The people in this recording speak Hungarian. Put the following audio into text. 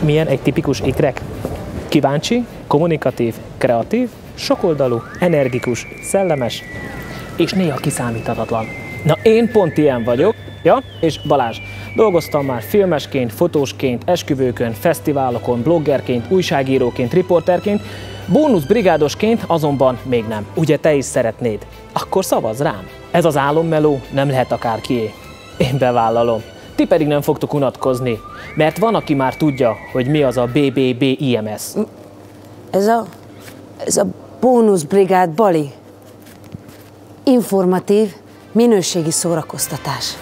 Milyen egy tipikus ikrek? Kíváncsi, kommunikatív, kreatív, sokoldalú, energikus, szellemes, és néha kiszámíthatatlan. Na én pont ilyen vagyok, ja, és Balázs. Dolgoztam már filmesként, fotósként, esküvőkön, fesztiválokon, bloggerként, újságíróként, riporterként, bónuszbrigádosként azonban még nem. Ugye te is szeretnéd? Akkor szavaz rám. Ez az álommeló nem lehet akárkié. Én bevállalom. Ti pedig nem fogtok unatkozni, mert van, aki már tudja, hogy mi az a BBB IMS. Ez a, ez a bónuszbrigád Bali. Informatív, minőségi szórakoztatás.